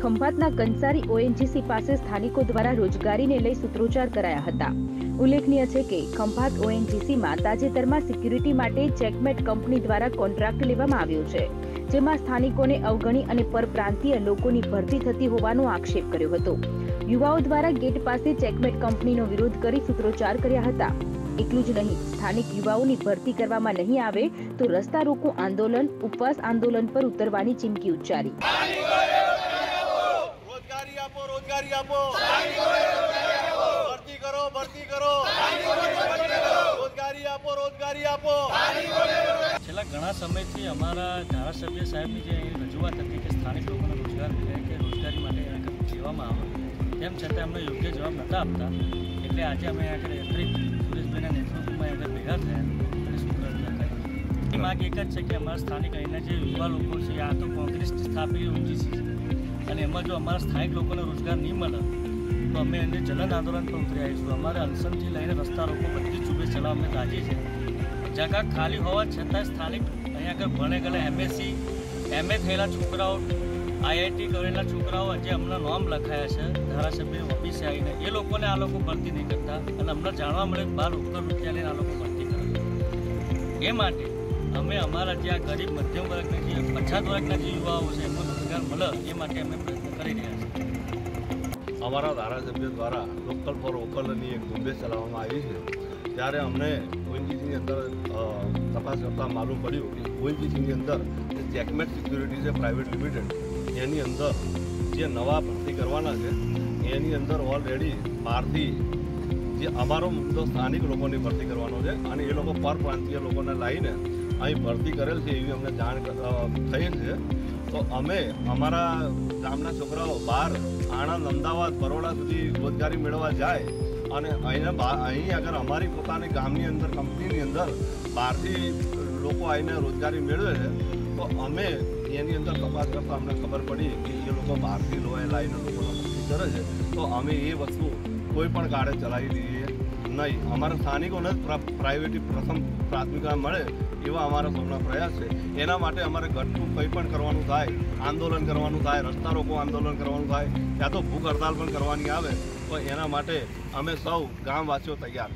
ખંભાતના Kansari ONGC પાસે સ્થાનિકો દ્વારા રોજગારીને લઈ સૂત્રોચ્ચાર કરાયા હતા. ઉલ્લેખનીય છે કે, ખંભાત ઓએનજીસીમાં તાજેતરમાં સિક્યુરિટી માટે ચેકમેટ કંપની દ્વારા કોન્ટ્રાક્ટ લેવામાં આવ્યો છે, જેમાં સ્થાનિકોને અવગણી અને પરપ્રાંતીય લોકોની ભરતી થતી હોવાનો આક્ષેપ કર્યો હતો. યુવાઓ દ્વારા ગેટ પાસે ચેકમેટ કંપનીનો વિરોધ કરી સૂત્રોચ્ચાર કર્યા હતા. એટલું જ નહીં, સ્થાનિક યુવાઓની ભરતી કરવામાં નહીં આવે તો રસ્તા રોકો આંદોલન, ઉપવાસ આંદોલન પર ઉતરવાની ચીમકી ઉચ્ચારી. રોજગારી આપો. ભરતી કરો ભરતી કરો. રોજગારી આપો રોજગારી આપો. છેલ્લા ઘણા સમયથી અમારા ધારાસભ્ય સાહેબની જે અહીં રજૂઆત હતી કે સ્થાનિક લોકોને રોજગાર મળે કે રોજગારી માટે કહેવામાં આવે, તેમ છતાં અમને યોગ્ય જવાબ નહોતા આપતા. એટલે આજે અમે આગળ એકત્રિત સુરેશભાઈના નેતૃત્વમાં આગળ ભેગા થયા અને એ માગ એક જ છે કે અમારા સ્થાનિક અહીંના જે યુવા લોકો છે, આ તો કોંગ્રેસ સ્થાપી ઊંચી છે. અને એમાં જો અમારા સ્થાનિક લોકોને રોજગાર નહીં મળે, તો અમે એને જલન આંદોલન પર ઉતરી આવીશું. અમારે અનશનથી લઈને રસ્તા રોકો, બધી ઝુંબેશ ચલાવવા અમે રાજી છે જગા ખાલી હોવા છતાં સ્થાનિક અહીંયા આગળ ભણે ગયેલા એમએસસી એમએ થયેલા છોકરાઓ આઈઆઈટી કરેલા છોકરાઓ જે હમણાં નોમ લખાયા છે. ધારાસભ્ય ઓફિસે આવીને. એ લોકોને આ લોકો ભરતી નહીં કરતા અને હમણાં જાણવા મળે બાર ઉત્તર રૂપિયા લઈને આ લોકો ભરતી કરે એ માટે અમે અમારા આ ગરીબ મધ્યમ વર્ગના જે પછાત વર્ગના જે યુવાઓ છે, એમનો રોજગાર મળે એ માટે અમે પ્રયત્ન કરી રહ્યા છીએ. અમારા ધારાસભ્ય દ્વારા લોકલ ફોર વોકલની એક ઝુંબેશ ચલાવવામાં આવી છે. ત્યારે અમને ઓએનજીસીની અંદર તપાસ કરતાં માલુમ પડ્યું કે ઓએનજીસીની અંદર જે ચેકમેટ સિક્યુરિટી છે, પ્રાઇવેટ લિમિટેડ, એની અંદર જે નવા ભરતી કરવાના છે, એની અંદર ઓલરેડી બહારથી જે અમારો મુદ્દો સ્થાનિક લોકોની ભરતી કરવાનો છે અને એ લોકો પરપ્રાંતીય લોકોને લાવીને અહીં ભરતી કરેલ છે એવી અમને જાણ થઈ છે. તો અમે અમારા ગામના છોકરાઓ બહાર આણંદ, અમદાવાદ, બરોડા સુધી રોજગારી મેળવવા જાય અને અહીંના અહીં આગળ અમારી પોતાની ગામની અંદર, કંપનીની અંદર બહારથી લોકો આવીને રોજગારી મેળવે છે. તો અમે એની અંદર તપાસ કરતાં અમને ખબર પડી કે એ લોકો બહારથી લોહે લાવીને લોકોને કરે છે. તો અમે એ વસ્તુ કોઈ પણ ગાડે ચલાવી દઈએ. નહીં, અમારા સ્થાનિકોને પ્રાઇવેટી પ્રથમ પ્રાથમિકતા મળે એવા અમારા સૌના પ્રયાસ છે. એના માટે અમારે ઘટતું કંઈ પણ કરવાનું થાય, આંદોલન કરવાનું થાય, રસ્તા રોકો આંદોલન કરવાનું થાય ત્યાં તો ભૂખ હડતાલ પણ કરવાની આવે, તો એના માટે અમે સૌ ગામવાસીઓ તૈયાર